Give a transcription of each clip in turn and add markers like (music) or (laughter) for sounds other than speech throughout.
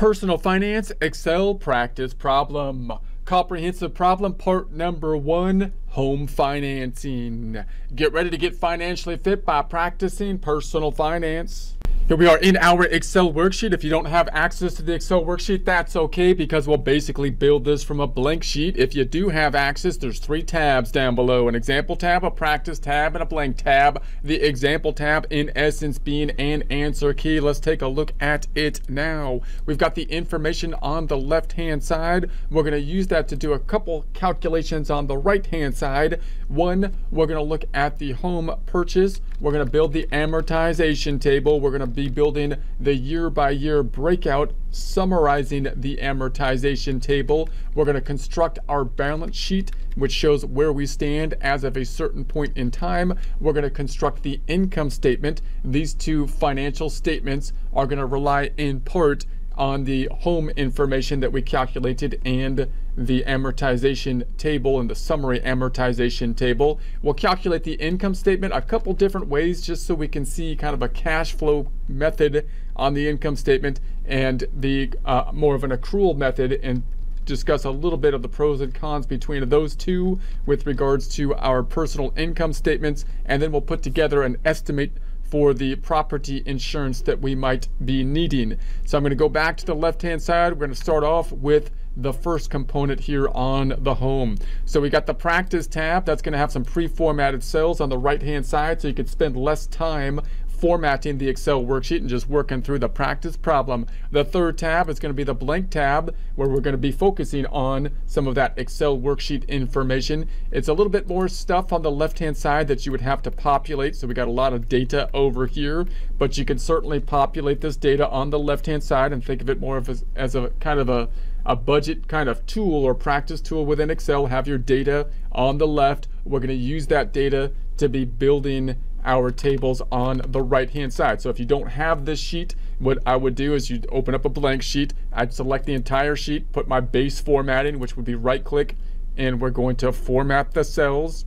Personal Finance Excel Practice Problem. Comprehensive problem part number one home financing. Get ready to get financially fit by practicing personal finance. Here we are in our Excel worksheet. If you don't have access to the Excel worksheet, that's okay because we'll basically build this from a blank sheet. If you do have access, there's three tabs down below. An example tab, a practice tab, and a blank tab. The example tab in essence being an answer key. Let's take a look at it now. We've got the information on the left-hand side. We're going to use that to do a couple calculations on the right-hand side. One, we're going to look at the home purchase. We're going to build the amortization table. We're going to be building the year by year breakout summarizing the amortization table. We're going to construct our balance sheet, which shows where we stand as of a certain point in time. We're going to construct the income statement. These two financial statements are going to rely in part on the home information that we calculated and the amortization table and the summary amortization table. We'll calculate the income statement a couple different ways just so we can see kind of a cash flow method on the income statement and the uh, more of an accrual method and discuss a little bit of the pros and cons between those two with regards to our personal income statements and then we'll put together an estimate for the property insurance that we might be needing. So I'm going to go back to the left hand side. We're going to start off with the first component here on the home. So we got the practice tab that's going to have some pre-formatted cells on the right hand side so you can spend less time formatting the Excel worksheet and just working through the practice problem. The third tab is going to be the blank tab where we're going to be focusing on some of that Excel worksheet information. It's a little bit more stuff on the left hand side that you would have to populate. So we got a lot of data over here, but you can certainly populate this data on the left hand side and think of it more of as, as a kind of a a budget kind of tool or practice tool within Excel. Have your data on the left. We're going to use that data to be building our tables on the right hand side. So if you don't have this sheet, what I would do is you open up a blank sheet. I'd select the entire sheet, put my base formatting, which would be right click, and we're going to format the cells.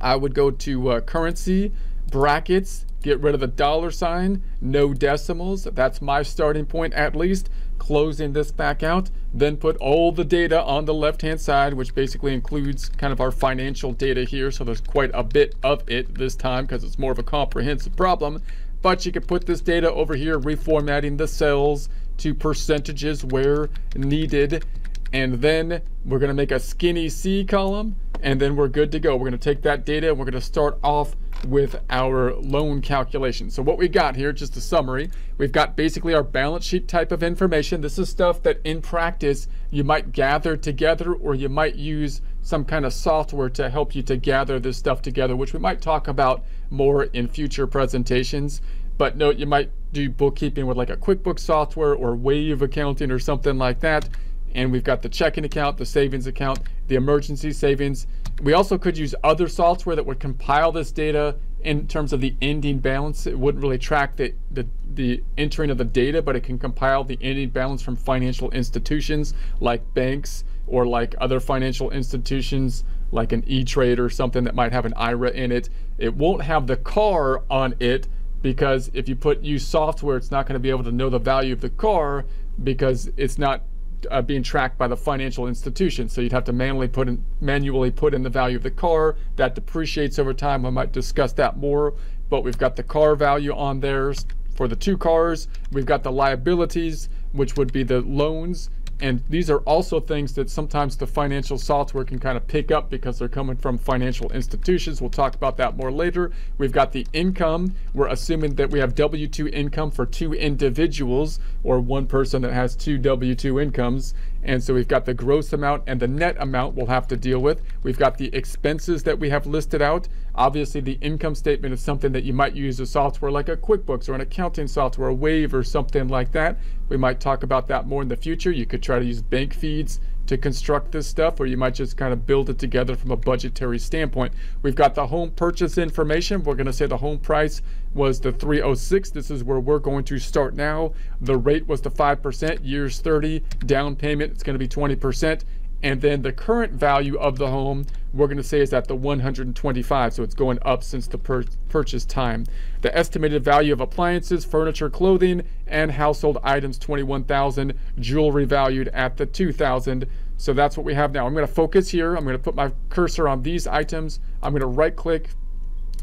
I would go to uh, currency, brackets, get rid of the dollar sign, no decimals. That's my starting point at least closing this back out, then put all the data on the left-hand side, which basically includes kind of our financial data here. So there's quite a bit of it this time because it's more of a comprehensive problem. But you can put this data over here, reformatting the cells to percentages where needed. And then we're going to make a skinny C column, and then we're good to go. We're going to take that data and we're going to start off with our loan calculation. So what we got here, just a summary, we've got basically our balance sheet type of information. This is stuff that in practice you might gather together or you might use some kind of software to help you to gather this stuff together, which we might talk about more in future presentations. But note, you might do bookkeeping with like a QuickBooks software or Wave accounting or something like that. And we've got the checking account, the savings account, the emergency savings, we also could use other software that would compile this data in terms of the ending balance. It wouldn't really track the, the, the entering of the data, but it can compile the ending balance from financial institutions like banks or like other financial institutions like an E-Trade or something that might have an IRA in it. It won't have the car on it because if you put use software, it's not going to be able to know the value of the car because it's not uh, being tracked by the financial institution. So you'd have to manually put in manually put in the value of the car that depreciates over time. I might discuss that more, but we've got the car value on there for the two cars. We've got the liabilities, which would be the loans and these are also things that sometimes the financial software can kind of pick up because they're coming from financial institutions. We'll talk about that more later. We've got the income. We're assuming that we have W-2 income for two individuals or one person that has two W-2 incomes. And so we've got the gross amount and the net amount we'll have to deal with. We've got the expenses that we have listed out. Obviously, the income statement is something that you might use a software like a QuickBooks or an accounting software, Wave or something like that. We might talk about that more in the future. You could try to use bank feeds to construct this stuff, or you might just kind of build it together from a budgetary standpoint. We've got the home purchase information. We're going to say the home price was the 306. This is where we're going to start now. The rate was the 5%, years 30, down payment, it's going to be 20%. And then the current value of the home, we're going to say is at the 125. So it's going up since the pur purchase time. The estimated value of appliances, furniture, clothing, and household items, 21,000. Jewelry valued at the 2,000. So that's what we have now. I'm going to focus here. I'm going to put my cursor on these items. I'm going to right click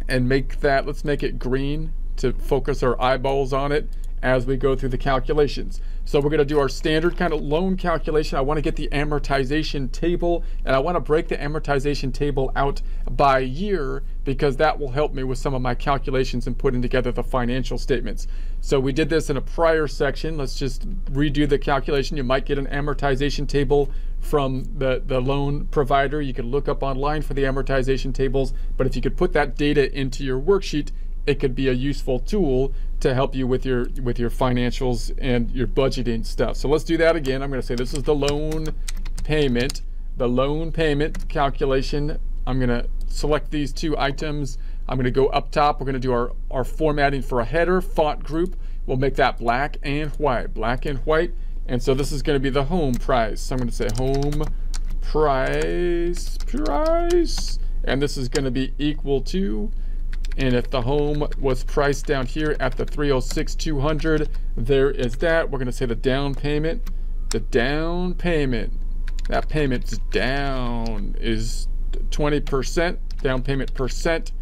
and make that, let's make it green to focus our eyeballs on it as we go through the calculations. So we're going to do our standard kind of loan calculation. I want to get the amortization table and I want to break the amortization table out by year because that will help me with some of my calculations and putting together the financial statements. So we did this in a prior section. Let's just redo the calculation. You might get an amortization table from the, the loan provider. You can look up online for the amortization tables, but if you could put that data into your worksheet, it could be a useful tool to help you with your with your financials and your budgeting stuff. So let's do that again. I'm going to say this is the loan payment, the loan payment calculation. I'm going to select these two items. I'm going to go up top. We're going to do our, our formatting for a header, font group. We'll make that black and white, black and white. And so this is going to be the home price. So I'm going to say home price, price. And this is going to be equal to and if the home was priced down here at the 306 200 there is that. We're going to say the down payment. The down payment that payment's down is 20% down payment percent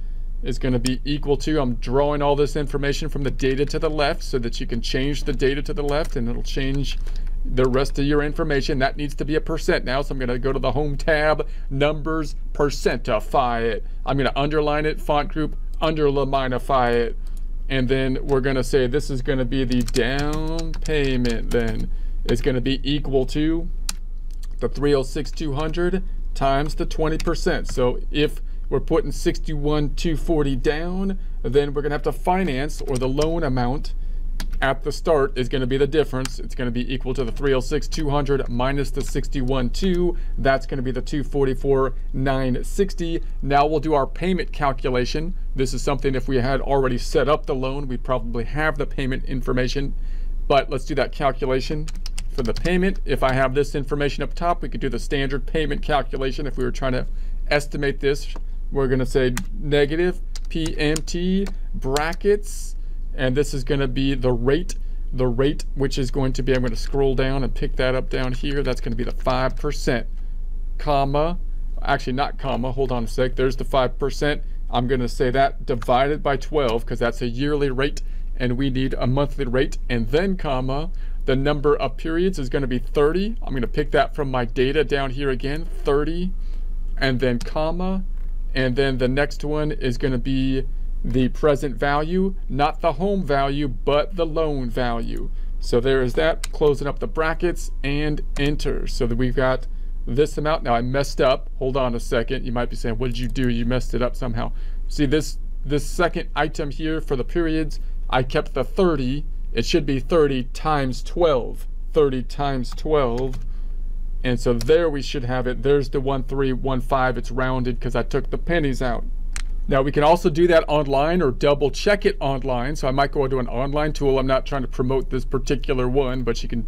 is going to be equal to I'm drawing all this information from the data to the left so that you can change the data to the left and it'll change the rest of your information. That needs to be a percent now so I'm going to go to the home tab numbers percentify it. I'm going to underline it font group underlinify it and then we're to say this is to be the down payment then It's to be equal to the 306 200 times the 20%. So if we're putting 61 240 down, then we're to have to finance or the loan amount at the start is going to be the difference. It's going to be equal to the 306 200 minus the 61 2. That's going to be the 244 960. Now we'll do our payment calculation. This is something if we had already set up the loan, we probably have the payment information. But let's do that calculation for the payment. If I have this information up top, we could do the standard payment calculation. If we were trying to estimate this, we're going to say negative PMT brackets and this is going to be the rate the rate which is going to be I'm going to scroll down and pick that up down here. That's going to be the 5% comma actually not comma hold on a sec. There's the 5% I'm going to say that divided by 12 because that's a yearly rate and we need a monthly rate. And then comma the number of periods is going to be 30 I'm going to pick that from my data down here again 30 and then comma and then the next one is going to be the present value, not the home value, but the loan value. So there is that, closing up the brackets and enter. So that we've got this amount. Now I messed up. Hold on a second. You might be saying, what did you do? You messed it up somehow. See this, this second item here for the periods, I kept the 30. It should be 30 times 12. 30 times 12. And so there we should have it. There's the 1315. It's rounded because I took the pennies out. Now we can also do that online or double check it online. So I might go into an online tool. I'm not trying to promote this particular one, but you can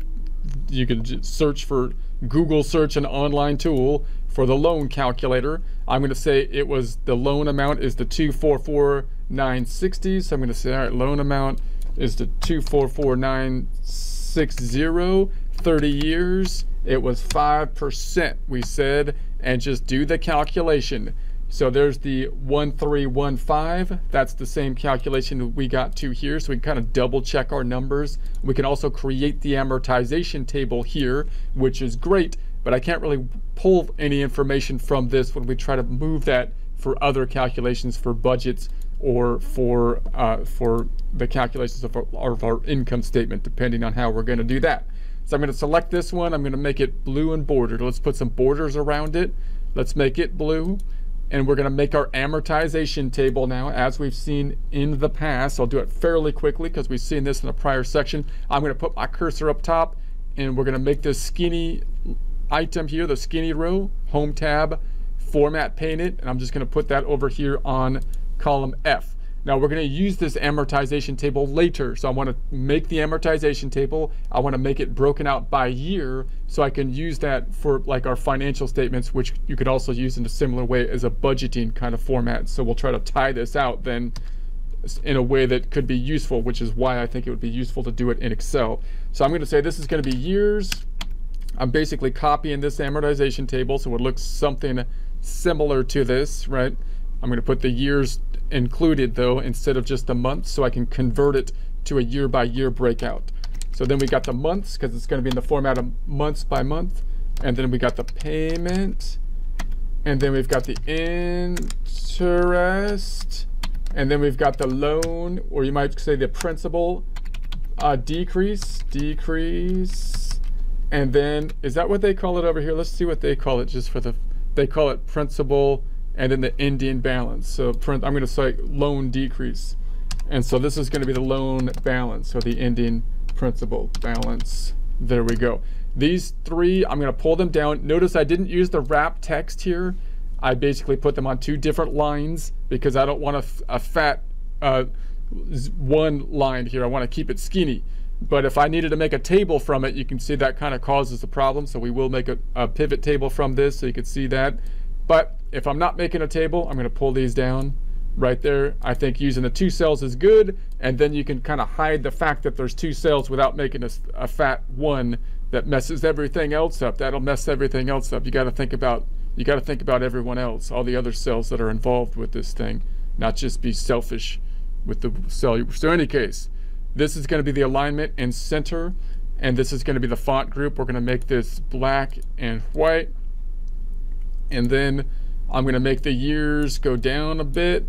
you can search for Google search an online tool for the loan calculator. I'm going to say it was the loan amount is the 244960. So I'm going to say all right, loan amount is the 244960, 30 years. It was 5%, we said, and just do the calculation. So there's the 1315. That's the same calculation we got to here. So we can kind of double check our numbers. We can also create the amortization table here, which is great, but I can't really pull any information from this when we try to move that for other calculations for budgets or for uh, for the calculations of our, of our income statement, depending on how we're going to do that. So I'm going to select this one. I'm going to make it blue and bordered. Let's put some borders around it. Let's make it blue and we're going to make our amortization table now as we've seen in the past. I'll do it fairly quickly because we've seen this in a prior section. I'm going to put my cursor up top and we're going to make this skinny item here, the skinny row, home tab, format painted, and I'm just going to put that over here on column F. Now we're going to use this amortization table later. So I want to make the amortization table. I want to make it broken out by year so I can use that for like our financial statements, which you could also use in a similar way as a budgeting kind of format. So we'll try to tie this out then in a way that could be useful, which is why I think it would be useful to do it in Excel. So I'm going to say this is going to be years. I'm basically copying this amortization table so it looks something similar to this, right? I'm going to put the years included though instead of just the month so I can convert it to a year by year breakout. So then we got the months because it's going to be in the format of months by month. And then we got the payment. And then we've got the interest. And then we've got the loan, or you might say the principal uh, decrease, decrease. And then, is that what they call it over here? Let's see what they call it just for the, they call it principal and then the ending balance. So I'm going to say loan decrease. And so this is going to be the loan balance, so the ending principal balance. There we go. These three, I'm going to pull them down. Notice I didn't use the wrap text here. I basically put them on two different lines because I don't want a, a fat uh, one line here. I want to keep it skinny. But if I needed to make a table from it, you can see that kind of causes a problem. So we will make a, a pivot table from this so you can see that. But if I'm not making a table, I'm going to pull these down right there. I think using the two cells is good. And then you can kind of hide the fact that there's two cells without making a, a fat one that messes everything else up. That'll mess everything else up. You got to think about you got to think about everyone else, all the other cells that are involved with this thing, not just be selfish with the cell. So in any case, this is going to be the alignment and center, and this is going to be the font group. We're going to make this black and white. And then I'm going to make the years go down a bit.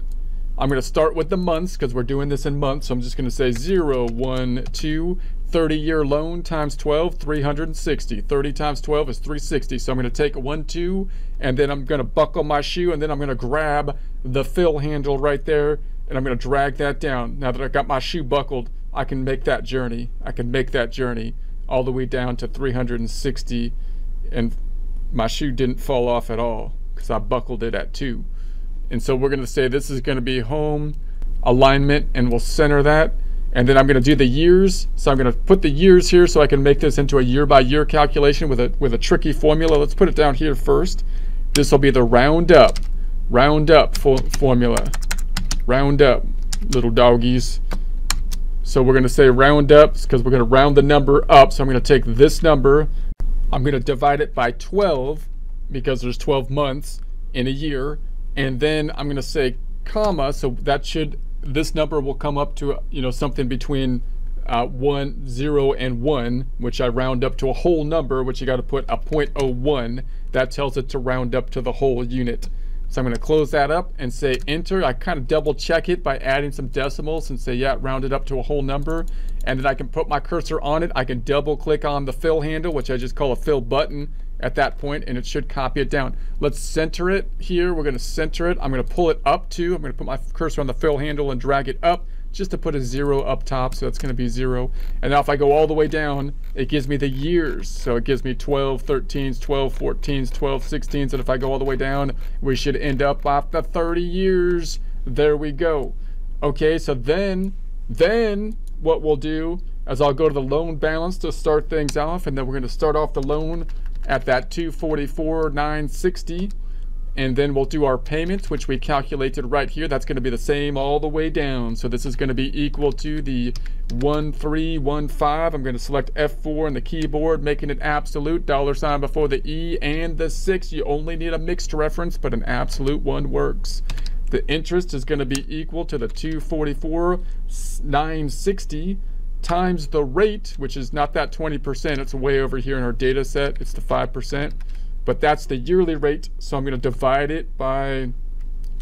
I'm going to start with the months because we're doing this in months. So I'm just going to say 0, 1, 2, 30 year loan times 12, 360. 30 times 12 is 360. So I'm going to take 1, 2, and then I'm going to buckle my shoe, and then I'm going to grab the fill handle right there, and I'm going to drag that down. Now that I got my shoe buckled, I can make that journey. I can make that journey all the way down to 360, and my shoe didn't fall off at all because I buckled it at 2. And so we're going to say this is going to be home alignment, and we'll center that. And then I'm going to do the years. So I'm going to put the years here so I can make this into a year by year calculation with a, with a tricky formula. Let's put it down here first. This will be the round up, round up for formula. Round up, little doggies. So we're going to say round up because we're going to round the number up. So I'm going to take this number, I'm going to divide it by 12 because there's 12 months in a year. And then I'm going to say comma. So that should, this number will come up to, you know, something between uh, 1, 0, and 1, which I round up to a whole number, which you got to put a 0.01. That tells it to round up to the whole unit. So I'm going to close that up and say enter. I kind of double check it by adding some decimals and say, yeah, round it up to a whole number. And then I can put my cursor on it. I can double click on the fill handle, which I just call a fill button at that point, and it should copy it down. Let's center it here. We're going to center it. I'm going to pull it up too. I'm going to put my cursor on the fill handle and drag it up just to put a zero up top, so going to be zero. And now if I go all the way down, it gives me the years. So it gives me 12 13s, 12 14s, 12 16s, and if I go all the way down, we should end up after 30 years. There we go. Okay, so then, then what we'll do is I'll go to the loan balance to start things off, and then we're going to start off the loan at that 244 960 and then we'll do our payments, which we calculated right here. That's going to be the same all the way down. So this is going to be equal to the 1315. I'm going to select F4 on the keyboard, making it absolute, dollar sign before the E and the 6. You only need a mixed reference, but an absolute one works. The interest is going to be equal to the 244 960 times the rate, which is not that 20%. It's way over here in our data set. It's the 5% but that's the yearly rate. So I'm going to divide it by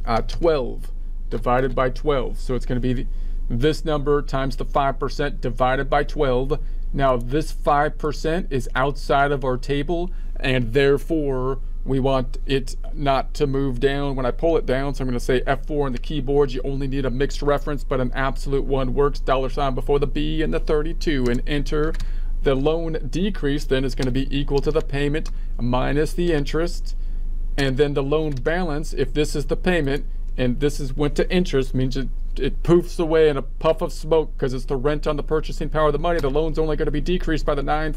uh, 12, divided by 12. So it's going to be this number times the 5% divided by 12. Now this 5% is outside of our table and therefore we want it not to move down when I pull it down. So I'm going to say F4 on the keyboard. You only need a mixed reference, but an absolute one works. Dollar sign before the B and the 32 and enter the loan decrease then is going to be equal to the payment minus the interest. And then the loan balance, if this is the payment and this is went to interest, means it it poofs away in a puff of smoke because it's the rent on the purchasing power of the money. The loan's only going to be decreased by the 9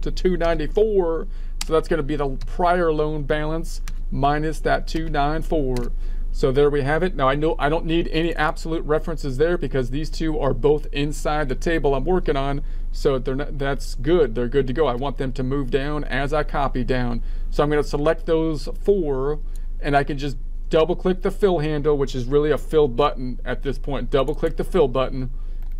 to 294. So that's going to be the prior loan balance minus that 294. So there we have it. Now I know I don't need any absolute references there because these two are both inside the table I'm working on. So they're not, that's good. They're good to go. I want them to move down as I copy down. So I'm going to select those four and I can just double click the fill handle, which is really a fill button at this point. Double click the fill button,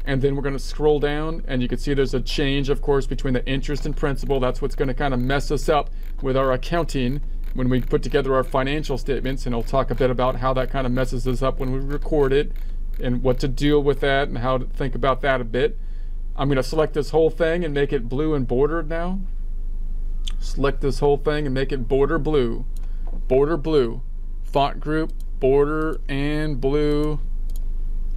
and then we're going to scroll down, and you can see there's a change, of course, between the interest and principal. That's what's going to kind of mess us up with our accounting when we put together our financial statements, and I'll talk a bit about how that kind of messes us up when we record it, and what to deal with that, and how to think about that a bit. I'm going to select this whole thing and make it blue and bordered now. Select this whole thing and make it border blue. Border blue font group, border, and blue.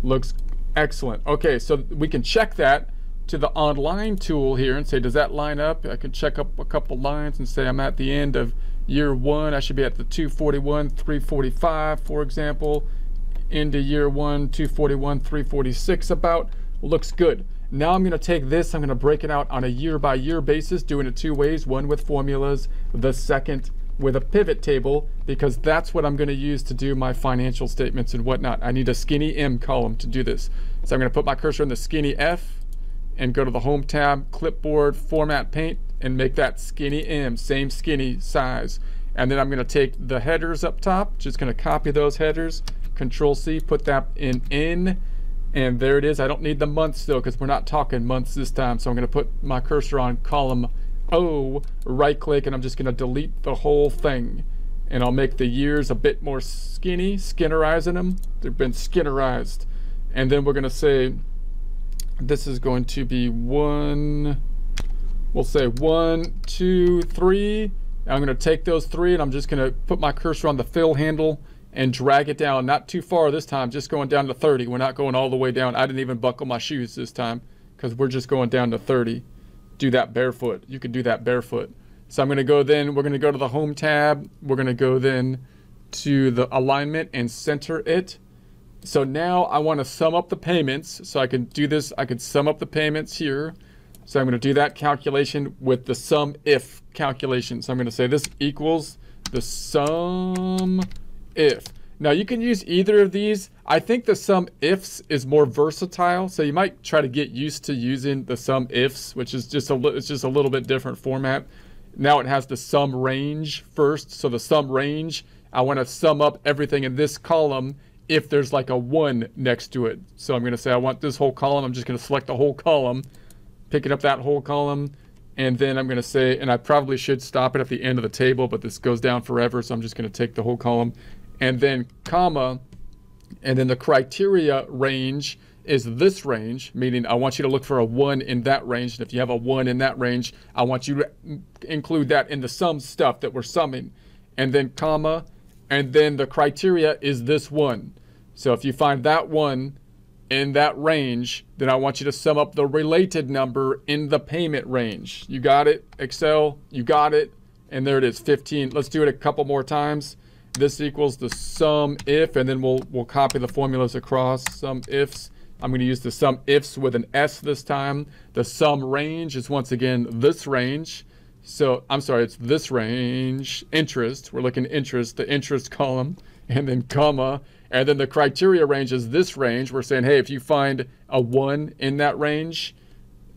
Looks excellent. Okay, so we can check that to the online tool here and say, does that line up? I can check up a couple lines and say I'm at the end of year one. I should be at the 241, 345, for example. Into year one, 241, 346 about. Looks good. Now I'm going to take this, I'm going to break it out on a year by year basis, doing it two ways, one with formulas, the second with a pivot table because that's what I'm going to use to do my financial statements and whatnot. I need a skinny M column to do this. So I'm going to put my cursor in the skinny F and go to the Home tab, Clipboard, Format Paint, and make that skinny M, same skinny size. And then I'm going to take the headers up top, just going to copy those headers, Control C, put that in N, and there it is. I don't need the months though because we're not talking months this time. So I'm going to put my cursor on column O, right click, and I'm just gonna delete the whole thing. And I'll make the years a bit more skinny, skinnerizing them. They've been skinnerized. And then we're gonna say, this is going to be one, we'll say one, two, three. I'm gonna take those three and I'm just gonna put my cursor on the fill handle and drag it down, not too far this time, just going down to 30. We're not going all the way down. I didn't even buckle my shoes this time because we're just going down to 30 do that barefoot. You can do that barefoot. So I'm going to go then, we're going to go to the home tab. We're going to go then to the alignment and center it. So now I want to sum up the payments. So I can do this, I can sum up the payments here. So I'm going to do that calculation with the sum if calculation. So I'm going to say this equals the sum if. Now you can use either of these. I think the sum ifs is more versatile, so you might try to get used to using the sum ifs, which is just a it's just a little bit different format. Now it has the sum range first, so the sum range, I want to sum up everything in this column if there's like a 1 next to it. So I'm going to say I want this whole column, I'm just going to select the whole column, picking up that whole column, and then I'm going to say, and I probably should stop it at the end of the table, but this goes down forever, so I'm just going to take the whole column and then comma, and then the criteria range is this range, meaning I want you to look for a 1 in that range. And if you have a 1 in that range, I want you to include that in the sum stuff that we're summing. And then comma, and then the criteria is this one. So if you find that one in that range, then I want you to sum up the related number in the payment range. You got it, Excel? You got it? And there it is, 15. Let's do it a couple more times this equals the sum if, and then we'll, we'll copy the formulas across, sum ifs. I'm going to use the sum ifs with an S this time. The sum range is once again this range. So I'm sorry, it's this range, interest. We're looking interest, the interest column, and then comma. And then the criteria range is this range. We're saying, hey, if you find a one in that range,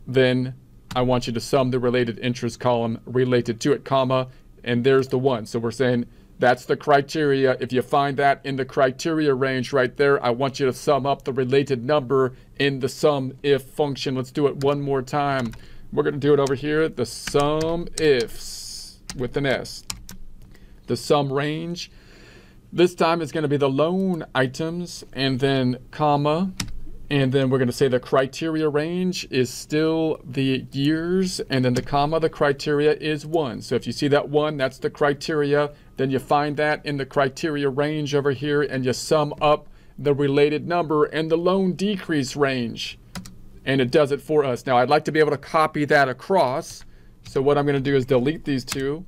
then I want you to sum the related interest column related to it, comma, and there's the one. So we're saying that's the criteria. If you find that in the criteria range right there, I want you to sum up the related number in the sum if function. Let's do it one more time. We're going to do it over here. The sum ifs with an S. The sum range. This time it's going to be the loan items and then comma and then we're going to say the criteria range is still the years, and then the comma, the criteria is one. So if you see that one, that's the criteria. Then you find that in the criteria range over here, and you sum up the related number and the loan decrease range. And it does it for us. Now, I'd like to be able to copy that across. So what I'm going to do is delete these two,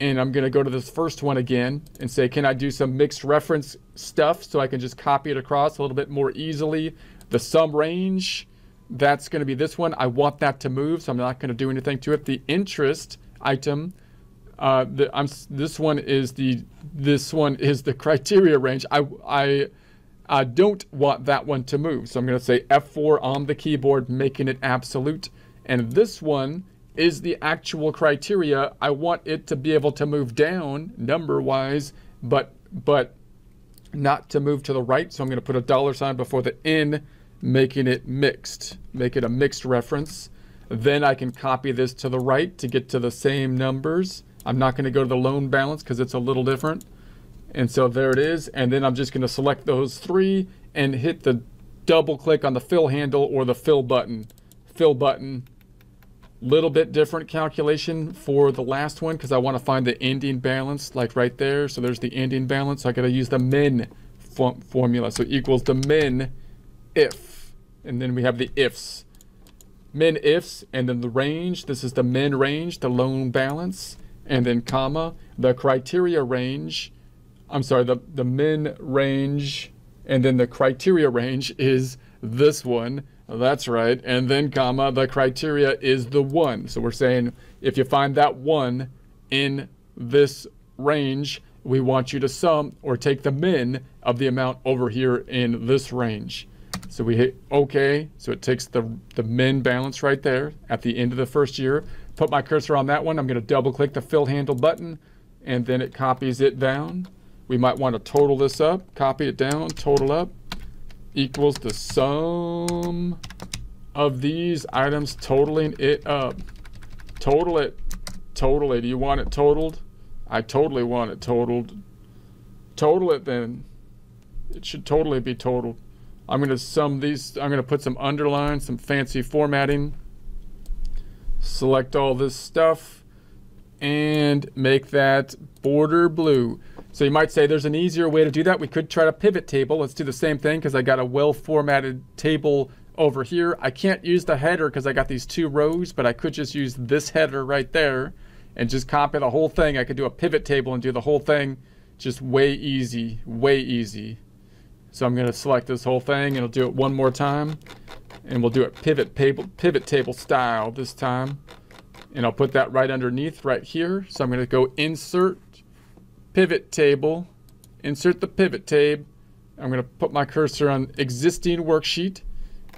and I'm going to go to this first one again and say, can I do some mixed reference stuff so I can just copy it across a little bit more easily? The sum range, that's going to be this one. I want that to move, so I'm not going to do anything to it. The interest item, uh, the, I'm, this one is the this one is the (laughs) criteria range. I, I, I don't want that one to move, so I'm going to say F4 on the keyboard, making it absolute. And this one is the actual criteria. I want it to be able to move down number-wise, but but not to move to the right. So I'm going to put a dollar sign before the N, making it mixed, make it a mixed reference. Then I can copy this to the right to get to the same numbers. I'm not going to go to the loan balance because it's a little different. And so there it is. And then I'm just going to select those three and hit the double click on the fill handle or the fill button. Fill button little bit different calculation for the last one because I want to find the ending balance like right there. So there's the ending balance. So I got to use the min formula. So equals the min if. And then we have the ifs. Min ifs and then the range. This is the min range, the loan balance. And then comma, the criteria range. I'm sorry, the, the min range and then the criteria range is this one that's right. And then comma, the criteria is the one. So we're saying if you find that one in this range, we want you to sum or take the min of the amount over here in this range. So we hit OK. So it takes the, the min balance right there at the end of the first year. Put my cursor on that one. I'm going to double click the fill handle button and then it copies it down. We might want to total this up, copy it down, total up equals the sum of these items totaling it up. Total it. Total it. Do you want it totaled? I totally want it totaled. Total it then. It should totally be totaled. I'm going to sum these. I'm going to put some underlines, some fancy formatting. Select all this stuff and make that border blue. So you might say there's an easier way to do that. We could try to pivot table. Let's do the same thing because I got a well-formatted table over here. I can't use the header because I got these two rows, but I could just use this header right there and just copy the whole thing. I could do a pivot table and do the whole thing just way easy, way easy. So I'm going to select this whole thing and I'll do it one more time. And we'll do it pivot table, pivot table style this time. And I'll put that right underneath right here. So I'm going to go insert pivot table, insert the pivot tab. I'm going to put my cursor on existing worksheet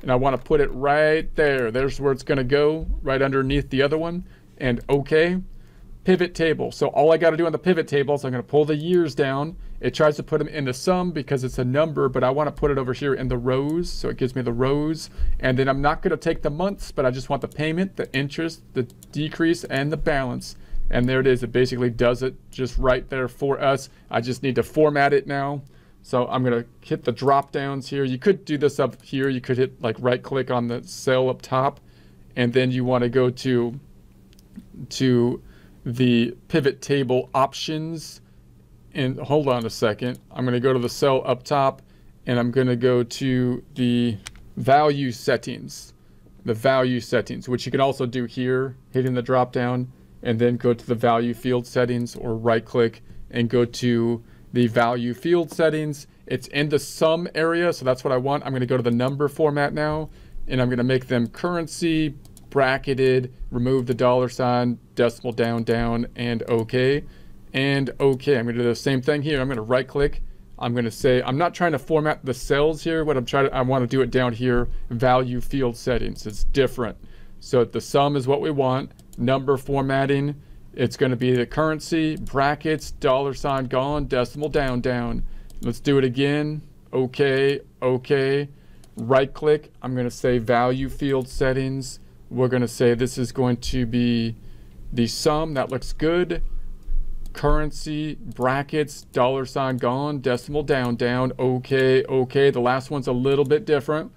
and I want to put it right there. There's where it's going to go, right underneath the other one. And OK. Pivot table. So all I got to do on the pivot table is I'm going to pull the years down. It tries to put them in the sum because it's a number, but I want to put it over here in the rows. So it gives me the rows. And then I'm not going to take the months, but I just want the payment, the interest, the decrease, and the balance. And there it is. It basically does it just right there for us. I just need to format it now. So I'm going to hit the drop downs here. You could do this up here. You could hit like right click on the cell up top. And then you want to go to, to the pivot table options. And hold on a second. I'm going to go to the cell up top and I'm going to go to the value settings. The value settings, which you can also do here, hitting the drop down and then go to the value field settings or right click and go to the value field settings. It's in the sum area, so that's what I want. I'm going to go to the number format now, and I'm going to make them currency, bracketed, remove the dollar sign, decimal down, down, and OK. And OK. I'm going to do the same thing here. I'm going to right click. I'm going to say, I'm not trying to format the cells here. What I'm trying to, I want to do it down here, value field settings. It's different. So the sum is what we want number formatting. It's going to be the currency, brackets, dollar sign gone, decimal down, down. Let's do it again. Okay, okay. Right click. I'm going to say value field settings. We're going to say this is going to be the sum. That looks good. Currency, brackets, dollar sign gone, decimal down, down. Okay, okay. The last one's a little bit different.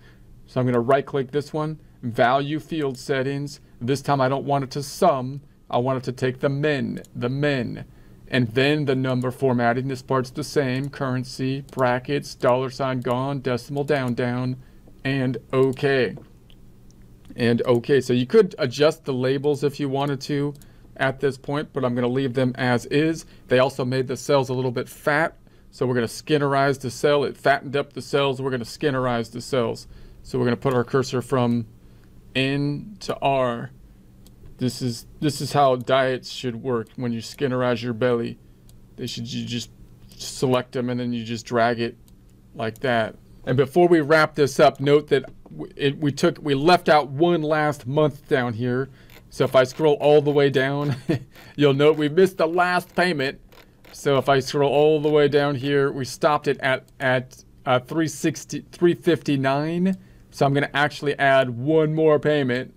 So I'm going to right click this one. Value field settings. This time I don't want it to sum. I want it to take the min, the min. And then the number formatting. This part's the same. Currency, brackets, dollar sign gone, decimal down, down, and OK. And OK. So you could adjust the labels if you wanted to. At this point, but I'm going to leave them as is. They also made the cells a little bit fat, so we're going to skinnerize the cell. It fattened up the cells. We're going to skinnerize the cells. So we're going to put our cursor from N to R. This is this is how diets should work when you skinnerize your belly. They should you just select them and then you just drag it like that. And before we wrap this up, note that it, we took we left out one last month down here. So if I scroll all the way down, (laughs) you'll note we missed the last payment. So if I scroll all the way down here, we stopped it at at uh, 360 359. So I'm going to actually add one more payment.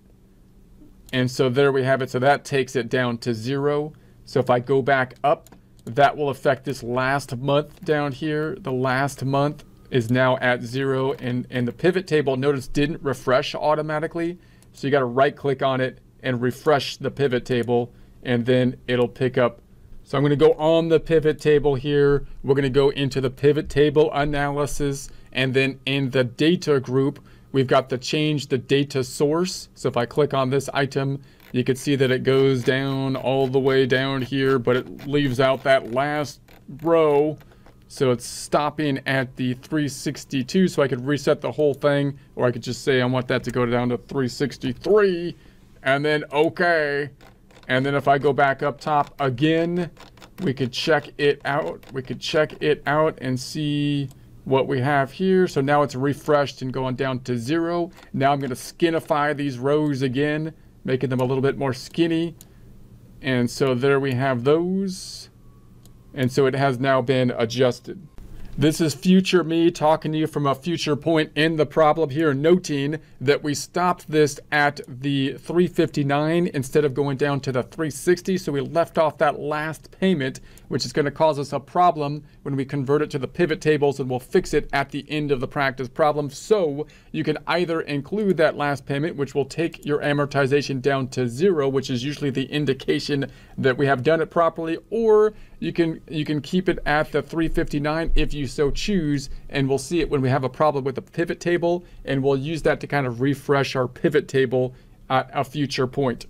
And so there we have it. So that takes it down to zero. So if I go back up, that will affect this last month down here. The last month is now at zero. And, and the pivot table, notice, didn't refresh automatically. So you got to right click on it and refresh the pivot table. And then it'll pick up. So I'm going to go on the pivot table here. We're going to go into the pivot table analysis. And then in the data group, We've got the change the data source. So if I click on this item, you can see that it goes down all the way down here, but it leaves out that last row. So it's stopping at the 362, so I could reset the whole thing, or I could just say I want that to go down to 363, and then okay. And then if I go back up top again, we could check it out. We could check it out and see what we have here. So now it's refreshed and going down to zero. Now I'm going to skinify these rows again, making them a little bit more skinny. And so there we have those. And so it has now been adjusted. This is future me talking to you from a future point in the problem here, noting that we stopped this at the 359 instead of going down to the 360. So we left off that last payment, which is going to cause us a problem when we convert it to the pivot tables and we'll fix it at the end of the practice problem. So you can either include that last payment, which will take your amortization down to zero, which is usually the indication that we have done it properly, or you can you can keep it at the 359 if you so choose and we'll see it when we have a problem with the pivot table and we'll use that to kind of refresh our pivot table at a future point.